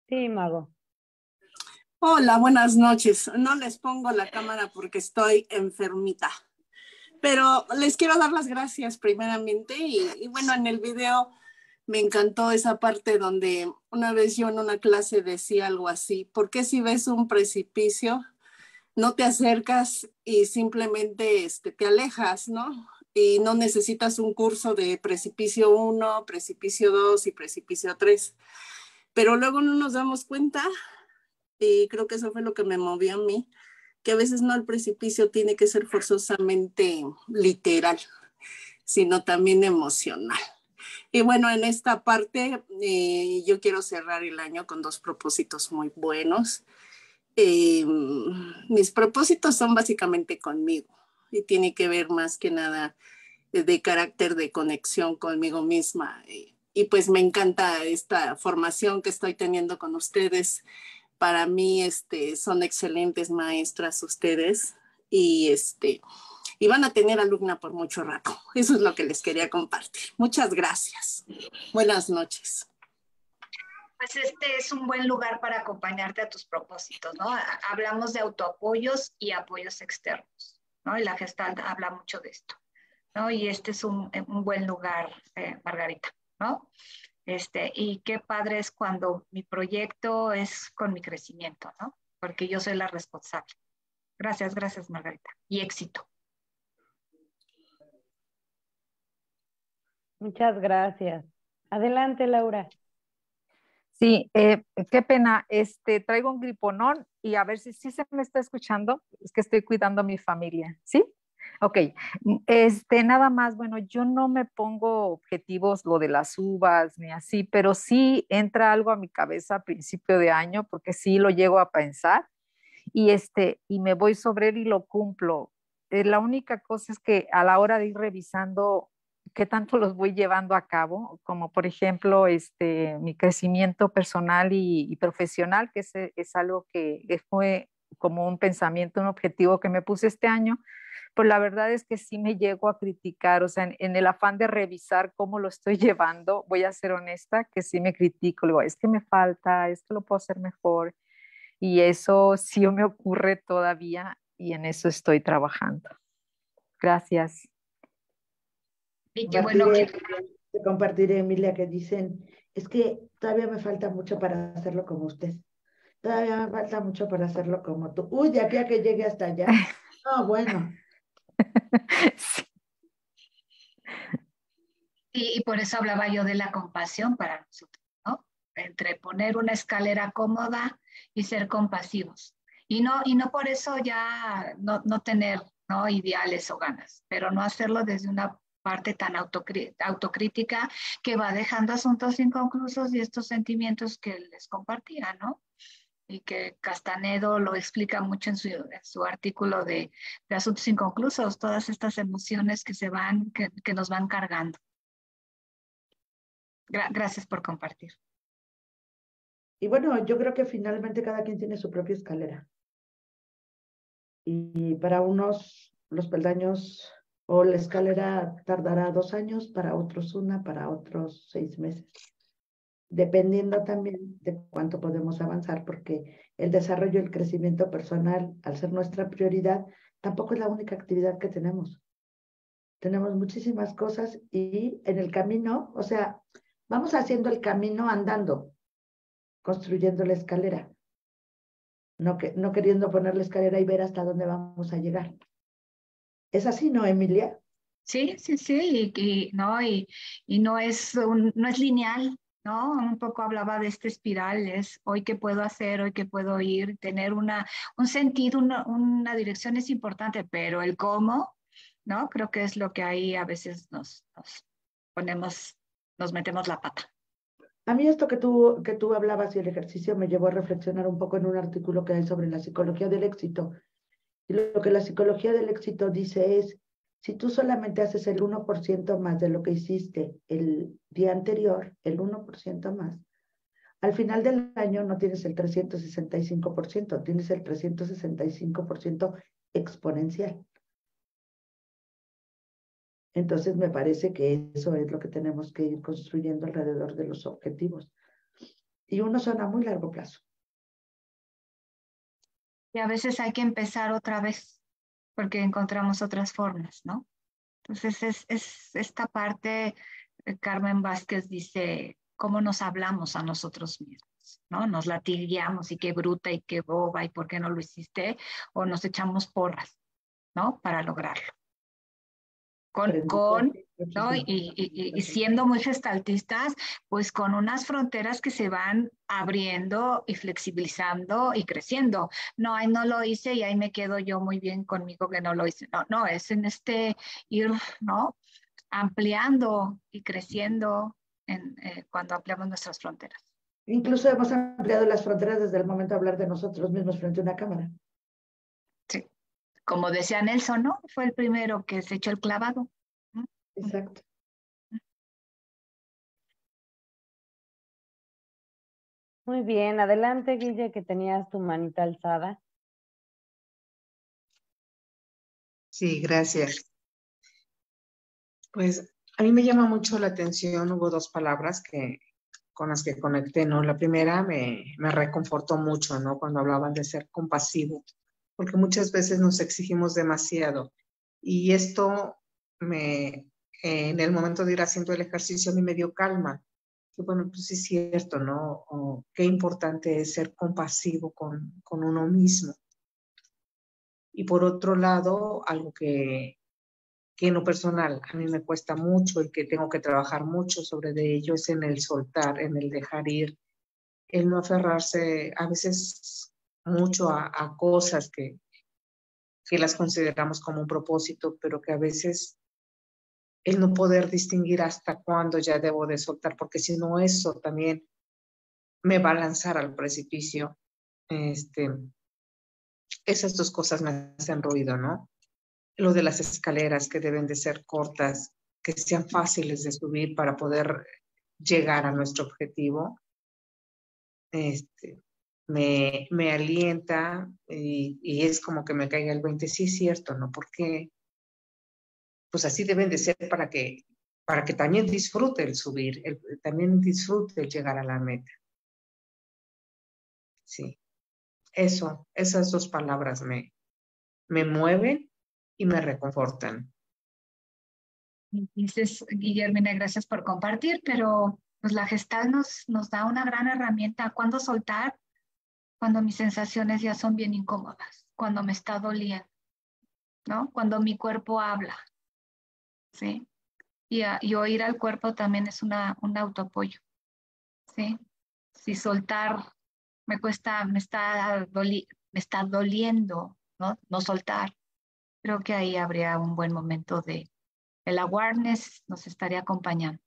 Sí, Mago. Hola, buenas noches. No les pongo la cámara porque estoy enfermita. Pero les quiero dar las gracias primeramente y, bueno, en el video me encantó esa parte donde una vez yo en una clase decía algo así, ¿por qué si ves un precipicio no te acercas y simplemente este, te alejas, ¿no? Y no necesitas un curso de precipicio 1, precipicio 2 y precipicio 3. Pero luego no nos damos cuenta, y creo que eso fue lo que me movió a mí, que a veces no el precipicio tiene que ser forzosamente literal, sino también emocional. Y bueno, en esta parte eh, yo quiero cerrar el año con dos propósitos muy buenos. Eh, mis propósitos son básicamente conmigo y tiene que ver más que nada de, carácter de conexión conmigo misma. Y, y pues me encanta esta formación que estoy teniendo con ustedes para mí este, son excelentes maestras ustedes y, este, y van a tener alumna por mucho rato. Eso es lo que les quería compartir. Muchas gracias. Buenas noches. Pues este es un buen lugar para acompañarte a tus propósitos, ¿no? Hablamos de autoapoyos y apoyos externos, ¿no? Y la Gestalt habla mucho de esto, ¿no? Y este es un, un buen lugar, eh, Margarita, ¿no? Este, y qué padre es cuando mi proyecto es con mi crecimiento, ¿no? Porque yo soy la responsable. Gracias, gracias, Margarita. Y éxito. Muchas gracias. Adelante, Laura. Sí, eh, qué pena. Este, traigo un griponón y a ver si sí se me está escuchando. Es que estoy cuidando a mi familia, ¿sí? Ok, este, nada más, bueno, yo no me pongo objetivos lo de las uvas ni así, pero sí entra algo a mi cabeza a principio de año porque sí lo llego a pensar y este, y me voy sobre él y lo cumplo. Eh, la única cosa es que a la hora de ir revisando qué tanto los voy llevando a cabo, como por ejemplo este, mi crecimiento personal y, profesional, que es, es algo que fue como un pensamiento, un objetivo que me puse este año, pues la verdad es que sí me llego a criticar, o sea, en, el afán de revisar cómo lo estoy llevando, voy a ser honesta, que sí me critico, digo, es que me falta, es que lo puedo hacer mejor, y eso sí me ocurre todavía y en eso estoy trabajando. Gracias. Y qué bueno que... Te compartiré, Emilia, que dicen, es que todavía me falta mucho para hacerlo como usted. Todavía me falta mucho para hacerlo como tú. Uy, de aquí a que llegue hasta allá. No, bueno. Y, por eso hablaba yo de la compasión para nosotros, ¿no? Entre poner una escalera cómoda y ser compasivos. Y no, y no por eso ya no, no tener ¿no? ideales o ganas, pero no hacerlo desde una parte tan autocrítica que va dejando asuntos inconclusos y estos sentimientos que les compartía, ¿no? Y que Castanedo lo explica mucho en su, artículo de, asuntos inconclusos, todas estas emociones que se van, que, nos van cargando. gracias por compartir. Y bueno, yo creo que finalmente cada quien tiene su propia escalera. Y para unos los peldaños o la escalera tardará dos años, para otros una, para otros seis meses dependiendo también de cuánto podemos avanzar, porque el desarrollo y el crecimiento personal, al ser nuestra prioridad, tampoco es la única actividad que tenemos. Tenemos muchísimas cosas y en el camino, o sea, vamos haciendo el camino andando, construyendo la escalera, no, que, no queriendo poner la escalera y ver hasta dónde vamos a llegar. ¿Es así, no, Emilia? Sí, sí, sí, y, no, y, y no, es un, no es lineal, ¿no? Un poco hablaba de este espiral, es hoy qué puedo hacer, hoy qué puedo ir, tener una, un sentido, una, una, dirección es importante, pero el cómo, ¿no? Creo que es lo que ahí a veces nos, nos ponemos, nos metemos la pata. A mí esto que tú, que tú hablabas y el ejercicio me llevó a reflexionar un poco en un artículo que hay sobre la psicología del éxito. Y lo que la psicología del éxito dice es, si tú solamente haces el 1% más de lo que hiciste el día anterior, el 1% más, al final del año no tienes el 365%, tienes el 365% exponencial. Entonces me parece que eso es lo que tenemos que ir construyendo alrededor de los objetivos. Y uno son a muy largo plazo. Y a veces hay que empezar otra vez porque encontramos otras formas, ¿no? Entonces es, es esta parte, eh, Carmen Vázquez dice, cómo nos hablamos a nosotros mismos, ¿no? Nos latigueamos y qué bruta y qué boba y por qué no lo hiciste, o nos echamos porras, ¿no? Para lograrlo con, con ¿no? Y, y, y, siendo muy gestaltistas, pues con unas fronteras que se van abriendo y flexibilizando y creciendo. No, ahí no lo hice y ahí me quedo yo muy bien conmigo que no lo hice. No, no, es en este ir, ¿no? Ampliando y creciendo en, eh, cuando ampliamos nuestras fronteras. Incluso hemos ampliado las fronteras desde el momento de hablar de nosotros mismos frente a una cámara como decía Nelson, ¿no? Fue el primero que se echó el clavado. Exacto. Muy bien, adelante Guille, que tenías tu manita alzada. Sí, gracias. Pues a mí me llama mucho la atención, hubo dos palabras que con las que conecté, ¿no? La primera me, me reconfortó mucho, ¿no? Cuando hablaban de ser compasivo, porque muchas veces nos exigimos demasiado. Y esto me, en el momento de ir haciendo el ejercicio, a mí me dio calma. Que bueno, pues sí es cierto, ¿no? qué importante es ser compasivo con, con uno mismo. Y por otro lado, algo que, que en lo personal a mí me cuesta mucho y que tengo que trabajar mucho sobre de ello es en el soltar, en el dejar ir, el no aferrarse a veces mucho a, cosas que, que las consideramos como un propósito, pero que a veces el no poder distinguir hasta cuándo ya debo de soltar, porque si no eso también me va a lanzar al precipicio. Este, esas dos cosas me hacen ruido, ¿no? Lo de las escaleras que deben de ser cortas, que sean fáciles de subir para poder llegar a nuestro objetivo. Este, me, me alienta y, y, es como que me caiga el 20, sí es cierto, ¿no? Porque pues así deben de ser para que, para que también disfrute el subir, el, también disfrute el llegar a la meta. Sí, eso, esas dos palabras me, me mueven y me reconfortan. Dices, Guillermina, gracias por compartir, pero pues la gestal nos, nos da una gran herramienta. ¿Cuándo soltar? Cuando mis sensaciones ya son bien incómodas, cuando me está doliendo, ¿no? Cuando mi cuerpo habla, ¿sí? Y, y oír al cuerpo también es una, un autoapoyo, ¿sí? Si soltar me cuesta, me está, me está doliendo, ¿no? No soltar. Creo que ahí habría un buen momento de, el awareness nos estaría acompañando,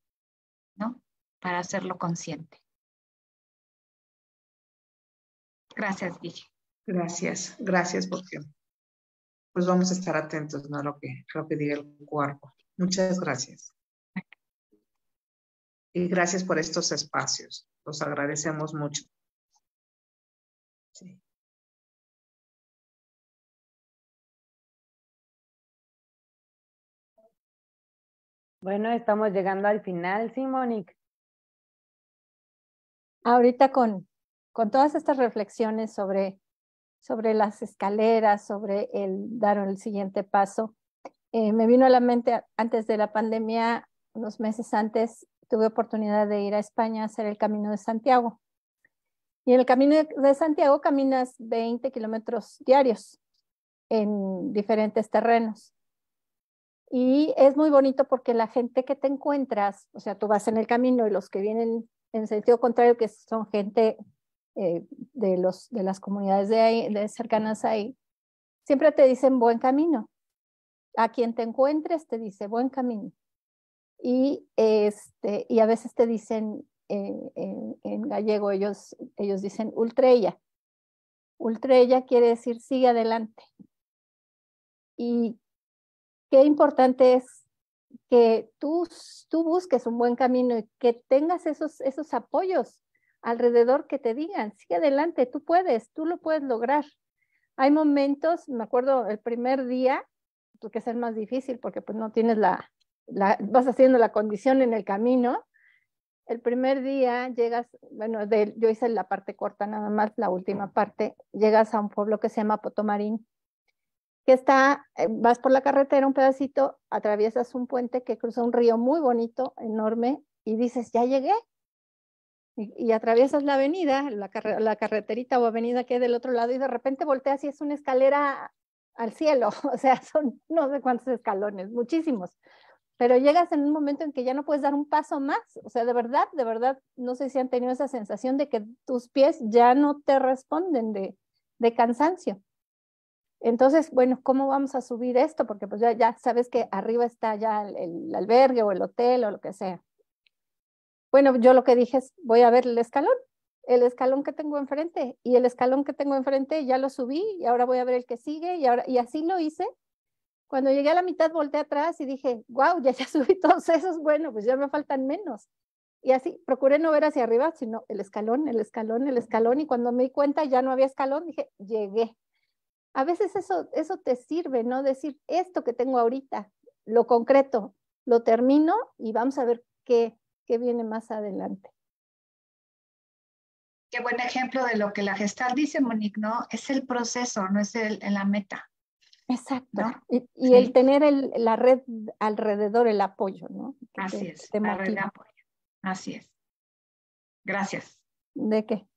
¿no? Para hacerlo consciente. Gracias, Guille. Gracias, gracias porque pues vamos a estar atentos ¿no? a lo que, a lo que diga el cuerpo. Muchas gracias. Y gracias por estos espacios. Los agradecemos mucho. Sí. Bueno, estamos llegando al final, sí, Mónica. Ahorita con, con todas estas reflexiones sobre, sobre las escaleras, sobre el dar el siguiente paso, eh, me vino a la mente antes de la pandemia, unos meses antes, tuve oportunidad de ir a España a hacer el Camino de Santiago. Y en el Camino de Santiago caminas 20 kilómetros diarios en diferentes terrenos. Y es muy bonito porque la gente que te encuentras, o sea, tú vas en el camino y los que vienen en sentido contrario, que son gente eh, de, los, de las comunidades de, ahí, cercanas ahí, siempre te dicen buen camino a quien te encuentres te dice buen camino. Y, este, y a veces te dicen eh, en, gallego, ellos, ellos dicen ultrella. Ultrella quiere decir sigue adelante. Y qué importante es que tú, tú busques un buen camino y que tengas esos, esos apoyos alrededor que te digan, sigue adelante, tú puedes, tú lo puedes lograr. Hay momentos, me acuerdo el primer día, que es más difícil porque pues no tienes la, vas haciendo la condición en el camino. El primer día llegas, bueno, yo hice la parte corta nada más, la última parte, llegas a un pueblo que se llama Potomarín, que está, eh, vas por la carretera un pedacito, atraviesas un puente que cruza un río muy bonito, enorme, y dices, ya llegué. Y, atraviesas la avenida, la, la carreterita o avenida que hay del otro lado, y de repente volteas y es una escalera al cielo, o sea, son no sé cuántos escalones, muchísimos. Pero llegas en un momento en que ya no puedes dar un paso más, o sea, de verdad, de verdad, no sé si han tenido esa sensación de que tus pies ya no te responden de, de cansancio. Entonces, bueno, ¿cómo vamos a subir esto? Porque pues ya, sabes que arriba está ya el albergue o el hotel o lo que sea. Bueno, yo lo que dije es, voy a ver el escalón, el escalón que tengo enfrente y el escalón que tengo enfrente ya lo subí y ahora voy a ver el que sigue y ahora y así lo hice. Cuando llegué a la mitad volteé atrás y dije, wow, ya, ya subí todos esos, bueno, pues ya me faltan menos. Y así procuré no ver hacia arriba, sino el escalón, el escalón, el escalón y cuando me di cuenta ya no había escalón, dije, llegué. a veces eso, eso te sirve, ¿no? Decir, esto que tengo ahorita, lo concreto, lo termino y vamos a ver qué, qué viene más adelante. Qué buen ejemplo de lo que la gestal dice, Monique, ¿no? Es el proceso, no es el, la meta. Exacto. Y, el tener el, la red alrededor, el apoyo, ¿no? Así es, la red de apoyo. Así es. Gracias. ¿De qué?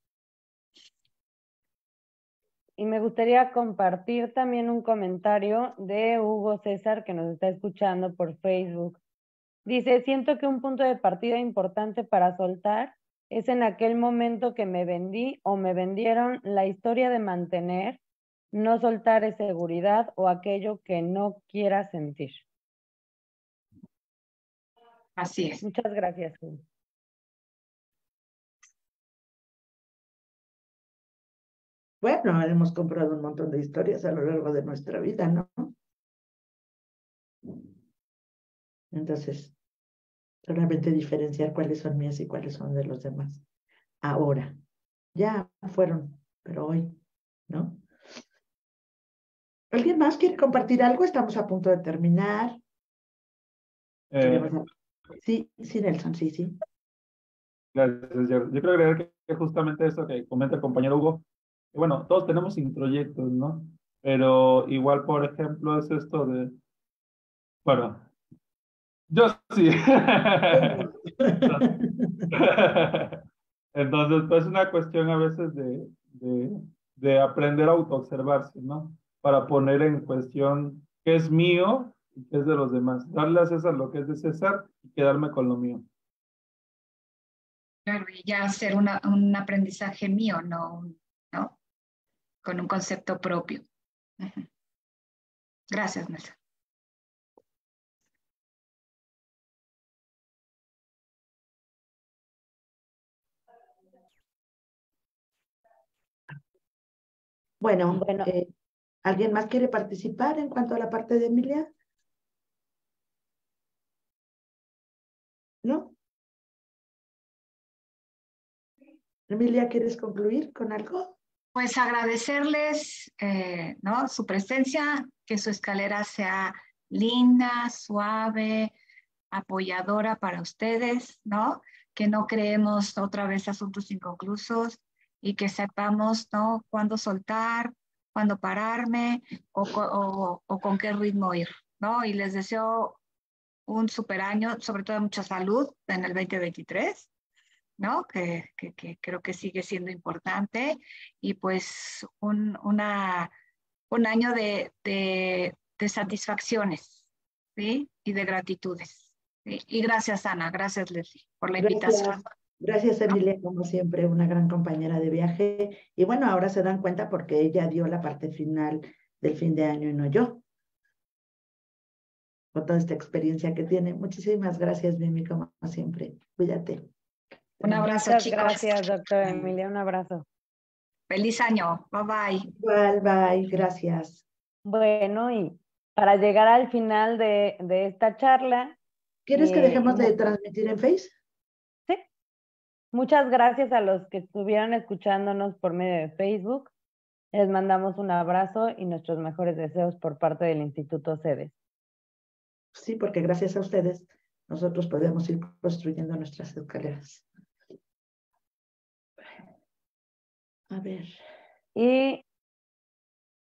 Y me gustaría compartir también un comentario de Hugo César que nos está escuchando por Facebook. Dice, siento que un punto de partida importante para soltar es en aquel momento que me vendí o me vendieron la historia de mantener, no soltar es seguridad o aquello que no quiera sentir. Así es. Muchas gracias. Bueno, hemos comprado un montón de historias a lo largo de nuestra vida, ¿no? Entonces, solamente diferenciar cuáles son mías y cuáles son de los demás. Ahora, ya fueron, pero hoy, ¿no? ¿Alguien más quiere compartir algo? Estamos a punto de terminar. Eh, sí, sí, Nelson, sí, sí. Gracias. Yo, yo creo agregar que justamente eso que comenta el compañero Hugo, bueno, todos tenemos introyectos, ¿no? Pero igual, por ejemplo, es esto de, bueno, yo sí. Entonces, pues es una cuestión a veces de, de, de aprender a autoobservarse, ¿no? Para poner en cuestión qué es mío y qué es de los demás. Darle a César lo que es de César y quedarme con lo mío. Claro, y ya hacer una, un aprendizaje mío, no, ¿no? Con un concepto propio. Gracias, Nelson. Bueno, bueno. Eh, ¿alguien más quiere participar en cuanto a la parte de Emilia? ¿No? Emilia, ¿quieres concluir con algo? Pues agradecerles eh, ¿no? su presencia, que su escalera sea linda, suave, apoyadora para ustedes, ¿no? Que no creemos otra vez asuntos inconclusos, y que sepamos, ¿no? Cuándo soltar, cuándo pararme o, o, con qué ritmo ir, ¿no? Y les deseo un super año, sobre todo mucha salud en el 2023, ¿no? Que, que, que creo que sigue siendo importante y pues un, una, un año de, de, de satisfacciones, ¿sí? Y de gratitudes. ¿sí? Y gracias, Ana, gracias, Leslie, por la invitación. Gracias, Emilia, como siempre, una gran compañera de viaje. Y bueno, ahora se dan cuenta porque ella dio la parte final del fin de año y no yo. Con toda esta experiencia que tiene. Muchísimas gracias, Mimi, como siempre. Cuídate. Un abrazo, Muchas Gracias, doctora Emilia. Un abrazo. Feliz año. Bye bye. Igual, bye. Gracias. Bueno, y para llegar al final de, de esta charla. ¿Quieres que dejemos de transmitir en Face? Muchas gracias a los que estuvieron escuchándonos por medio de Facebook. Les mandamos un abrazo y nuestros mejores deseos por parte del Instituto CEDES. Sí, porque gracias a ustedes nosotros podemos ir construyendo nuestras escaleras. A ver. Y